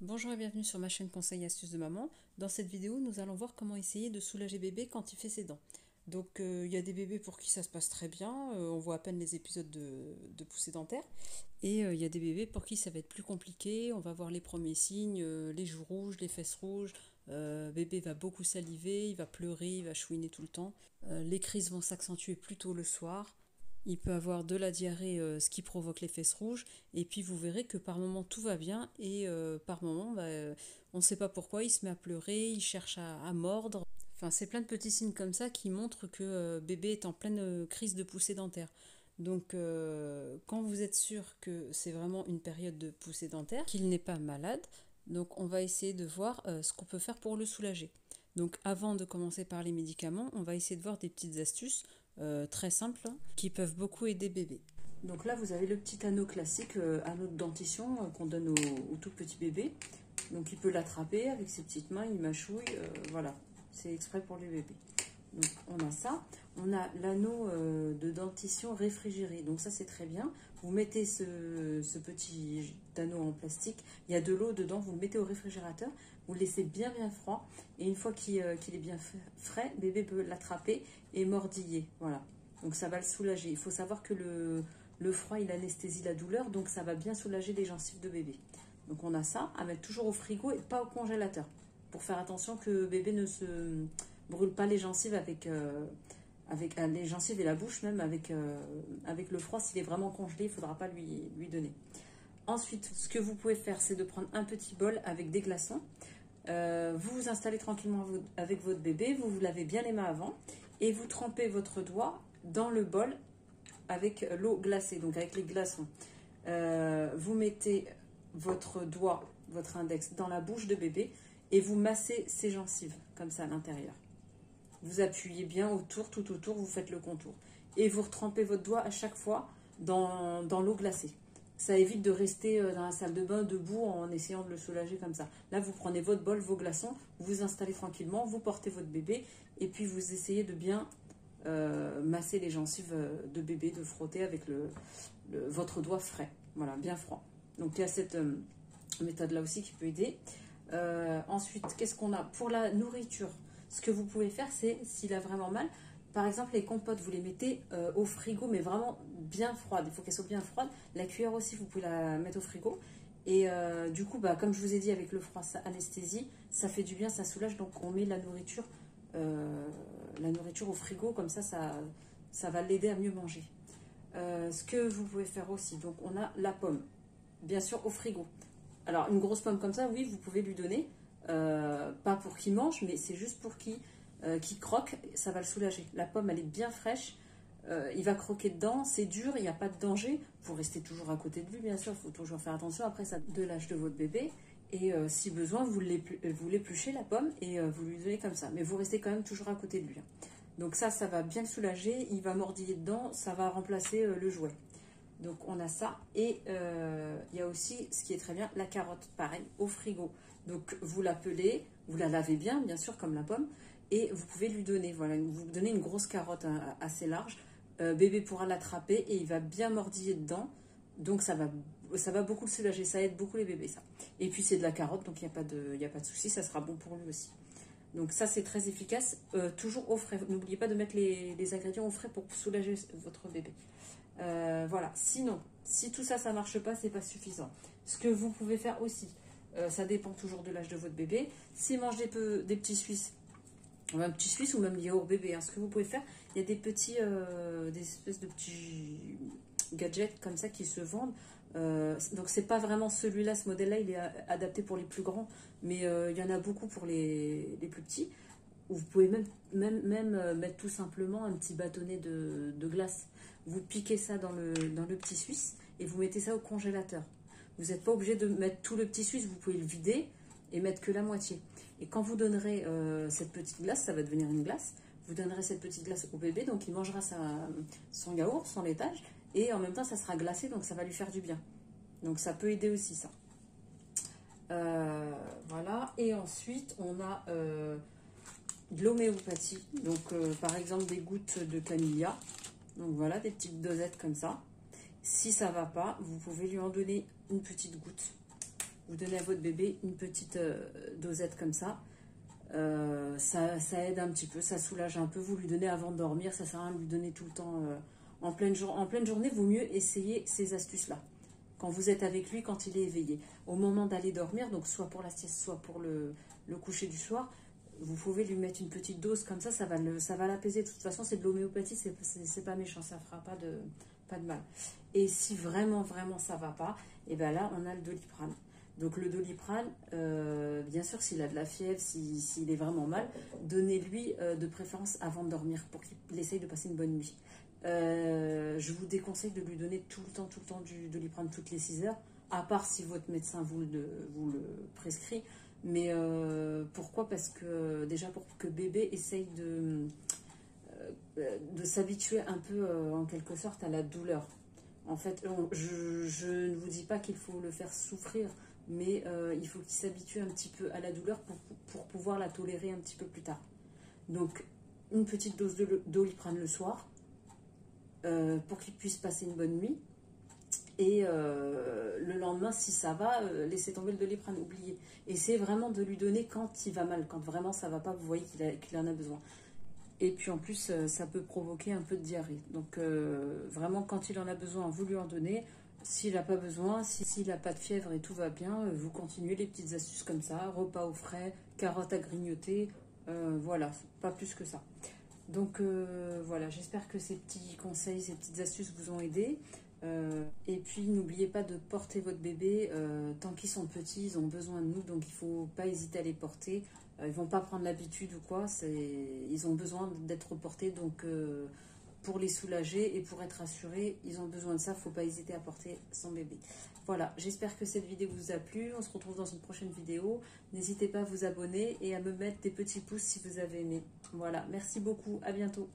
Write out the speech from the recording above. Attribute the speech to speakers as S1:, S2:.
S1: Bonjour et bienvenue sur ma chaîne Conseil Astuces de Maman. Dans cette vidéo, nous allons voir comment essayer de soulager bébé quand il fait ses dents. Donc euh, il y a des bébés pour qui ça se passe très bien, euh, on voit à peine les épisodes de, poussée dentaire. Et euh, il y a des bébés pour qui ça va être plus compliqué, on va voir les premiers signes, les joues rouges, les fesses rouges, bébé va beaucoup saliver, il va pleurer, il va chouiner tout le temps. les crises vont s'accentuer plutôt le soir. Il peut avoir de la diarrhée, euh, ce qui provoque les fesses rouges. Et puis vous verrez que par moment tout va bien et euh, par moment bah, euh, on ne sait pas pourquoi il se met à pleurer, il cherche à, mordre. Enfin, c'est plein de petits signes comme ça qui montrent que bébé est en pleine crise de poussée dentaire. Donc, quand vous êtes sûr que c'est vraiment une période de poussée dentaire, qu'il n'est pas malade, donc on va essayer de voir ce qu'on peut faire pour le soulager. Donc, avant de commencer par les médicaments, on va essayer de voir des petites astuces euh, très simples qui peuvent beaucoup aider bébé. Donc là, vous avez le petit anneau classique, euh, anneau de dentition euh, qu'on donne au, tout petit bébé. Donc il peut l'attraper avec ses petites mains, il mâchouille, voilà, c'est exprès pour les bébés. Donc on a ça. On a l'anneau de dentition réfrigéré. Donc ça c'est très bien. Vous mettez ce, petit anneau en plastique. Il y a de l'eau dedans. Vous le mettez au réfrigérateur. Vous le laissez bien bien froid. Et une fois qu'il est bien frais, bébé peut l'attraper et mordiller. Voilà. Donc ça va le soulager. Il faut savoir que le, froid, il anesthésie la douleur, donc ça va bien soulager les gencives de bébé. Donc on a ça à mettre toujours au frigo et pas au congélateur. Pour faire attention que bébé ne se brûle pas les gencives avec, euh, avec euh, les gencives et la bouche même avec, euh, avec le froid. S'il est vraiment congelé, il ne faudra pas lui, lui donner. Ensuite, ce que vous pouvez faire, c'est de prendre un petit bol avec des glaçons. Vous vous installez tranquillement avec votre bébé, vous vous lavez bien les mains avant et vous trempez votre doigt dans le bol avec l'eau glacée, donc avec les glaçons. Euh, vous mettez votre doigt, votre index dans la bouche de bébé et vous massez ses gencives comme ça à l'intérieur. Vous appuyez bien autour, tout autour, vous faites le contour. Et vous retrempez votre doigt à chaque fois dans l'eau glacée. Ça évite de rester euh, dans la salle de bain debout en essayant de le soulager comme ça. Là, vous prenez votre bol, vos glaçons, vous vous installez tranquillement, vous portez votre bébé et puis vous essayez de bien euh, masser les gencives euh, de bébé, de frotter avec le, votre doigt frais. Voilà, bien froid. Donc il y a cette méthode-là aussi qui peut aider. ensuite, qu'est-ce qu'on a? Pour la nourriture, ce que vous pouvez faire, c'est, s'il a vraiment mal, par exemple, les compotes, vous les mettez euh, au frigo, mais vraiment bien froides. Il faut qu'elles soient bien froides. La cuillère aussi, vous pouvez la mettre au frigo. Et euh, du coup, bah, comme je vous ai dit, avec le froid, ça anesthésie, ça fait du bien, ça soulage. Donc, on met la nourriture, euh, la nourriture au frigo, comme ça, ça, ça va l'aider à mieux manger. ce que vous pouvez faire aussi, donc on a la pomme, bien sûr au frigo. Alors, une grosse pomme comme ça, oui, vous pouvez lui donner. pas pour qu'il mange, mais c'est juste pour qu'il euh, qui croque, ça va le soulager. La pomme, elle est bien fraîche. Euh, il va croquer dedans, c'est dur, il n'y a pas de danger. Vous restez toujours à côté de lui, bien sûr, il faut toujours faire attention. Après, ça de l'âge de votre bébé. Et euh, si besoin, vous l'épluchez la pomme et vous lui donnez comme ça. Mais vous restez quand même toujours à côté de lui. Hein. Donc ça, ça va bien le soulager. Il va mordiller dedans, ça va remplacer le jouet. Donc on a ça. Et il y a aussi, ce qui est très bien, la carotte, pareil, au frigo. Donc vous l'appelez, vous la lavez bien, bien sûr, comme la pomme et vous pouvez lui donner, voilà, vous donnez une grosse carotte hein, assez large. Euh, bébé pourra l'attraper et il va bien mordiller dedans. Donc ça va, beaucoup le soulager, ça aide beaucoup les bébés ça. Et puis c'est de la carotte, donc il n'y a pas de, de souci, ça sera bon pour lui aussi. Donc ça c'est très efficace, euh, toujours au frais. N'oubliez pas de mettre les, ingrédients au frais pour soulager votre bébé. Euh, voilà. Sinon, si tout ça ça marche pas, c'est pas suffisant. Ce que vous pouvez faire aussi, ça dépend toujours de l'âge de votre bébé. S'il mange des, des petits Suisses, un petit Suisse ou même lié au bébé. Hein. Ce que vous pouvez faire, il y a des petits, euh, des espèces de petits gadgets comme ça qui se vendent. Euh, donc c'est pas vraiment celui-là, ce modèle-là, il est adapté pour les plus grands, mais euh, il y en a beaucoup pour les, plus petits. Vous pouvez même, mettre tout simplement un petit bâtonnet de, glace. Vous piquez ça dans le petit Suisse et vous mettez ça au congélateur. Vous n'êtes pas obligé de mettre tout le petit Suisse, vous pouvez le vider et mettre que la moitié. Et quand vous donnerez euh, cette petite glace, ça va devenir une glace, vous donnerez cette petite glace au bébé, donc il mangera son yaourt, son laitage, et en même temps ça sera glacé, donc ça va lui faire du bien. Donc ça peut aider aussi ça. Euh, voilà, et ensuite on a euh, de l'homéopathie, donc par exemple des gouttes de camellia, donc voilà, des petites dosettes comme ça. Si ça va pas, vous pouvez lui en donner une petite goutte vous donnez à votre bébé une petite euh, dosette comme ça. Euh, ça, ça, aide un petit peu, ça soulage un peu. Vous lui donnez avant de dormir, ça sert à rien de lui donner tout le temps. Euh, en, pleine en pleine journée, vaut mieux essayer ces astuces-là. Quand vous êtes avec lui, quand il est éveillé. Au moment d'aller dormir, donc soit pour la sieste, soit pour le, le coucher du soir, vous pouvez lui mettre une petite dose comme ça, ça va l'apaiser. De toute façon, c'est de l'homéopathie, c'est pas méchant, ça fera pas de, pas de mal. Et si vraiment, vraiment ça va pas, et eh bien là, on a le doliprane. Donc le doliprane, euh, bien sûr, s'il a de la fièvre, s'il est vraiment mal, donnez-lui euh, de préférence avant de dormir pour qu'il essaye de passer une bonne nuit. Euh, je vous déconseille de lui donner tout le temps, tout le temps du doliprane toutes les 6 heures, à part si votre médecin vous le, vous le prescrit. Mais pourquoi? Parce que déjà pour que bébé essaye de, de s'habituer un peu en quelque sorte à la douleur. En fait, je, ne vous dis pas qu'il faut le faire souffrir, mais euh, il faut qu'il s'habitue un petit peu à la douleur pour, pouvoir la tolérer un petit peu plus tard. Donc, une petite dose de doliprane le soir euh, pour qu'il puisse passer une bonne nuit. Et euh, le lendemain, si ça va, laissez tomber le doliprane, oubliez. Essayez vraiment de lui donner quand il va mal, quand vraiment ça va pas, vous voyez qu'il en a besoin. Et puis en plus, ça peut provoquer un peu de diarrhée. Donc vraiment, quand il en a besoin, vous lui en donnez. S'il n'a pas besoin, s'il n'a pas de fièvre et tout va bien, euh, vous continuez les petites astuces comme ça, repas au frais, carottes à grignoter, euh, voilà, pas plus que ça. Donc euh, voilà, j'espère que ces petits conseils, ces petites astuces vous ont aidé. et puis n'oubliez pas de porter votre bébé. tant qu'ils sont petits, ils ont besoin de nous, donc il ne faut pas hésiter à les porter. Ils vont pas prendre l'habitude ou quoi. Ils ont besoin d'être portés, donc pour les soulager et pour être assurés, ils ont besoin de ça. Faut pas hésiter à porter son bébé. Voilà, j'espère que cette vidéo vous a plu. On se retrouve dans une prochaine vidéo. N'hésitez pas à vous abonner et à me mettre des petits pouces si vous avez aimé. Voilà, merci beaucoup. À bientôt.